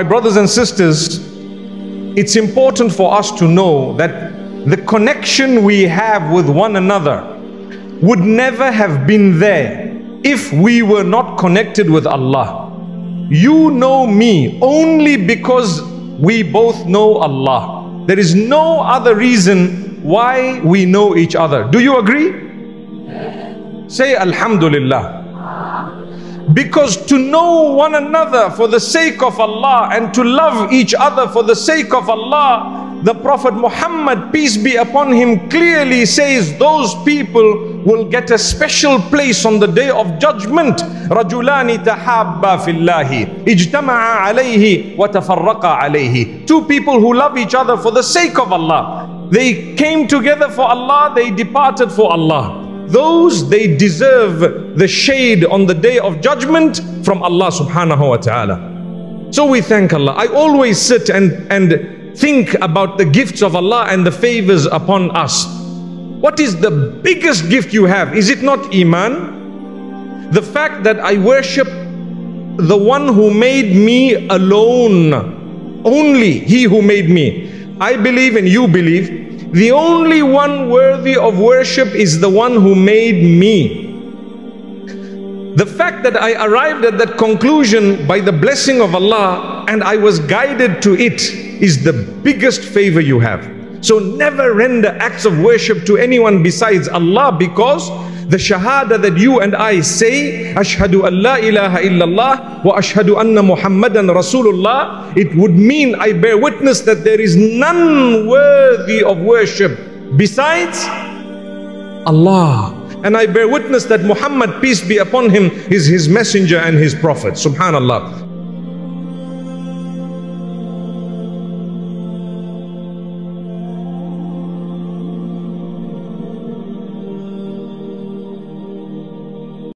My brothers and sisters, it's important for us to know that the connection we have with one another would never have been there if we were not connected with Allah. You know me only because we both know Allah. There is no other reason why we know each other. Do you agree? Say Alhamdulillah. Because to know one another for the sake of Allah and to love each other for the sake of Allah, the Prophet Muhammad, peace be upon him, clearly says those people will get a special place on the day of judgment. رَجُلَانِ تَحَابَّا فِي اللَّهِ اجْتَمَعَا عَلَيْهِ وَتَفَرَّقَا عَلَيْهِ Two people who love each other for the sake of Allah. They came together for Allah, they departed for Allah those they deserve the shade on the day of judgment from Allah subhanahu wa ta'ala. So we thank Allah. I always sit and, and think about the gifts of Allah and the favors upon us. What is the biggest gift you have? Is it not Iman? The fact that I worship the one who made me alone. Only He who made me. I believe and you believe the only one worthy of worship is the one who made me. The fact that I arrived at that conclusion by the blessing of Allah and I was guided to it is the biggest favor you have. So never render acts of worship to anyone besides Allah because the shahada that you and I say, Ashhadu an la ilaha illallah wa ashhadu anna Muhammadan Rasulullah, it would mean I bear witness that there is none worthy of worship besides Allah. And I bear witness that Muhammad, peace be upon him, is his messenger and his prophet. Subhanallah.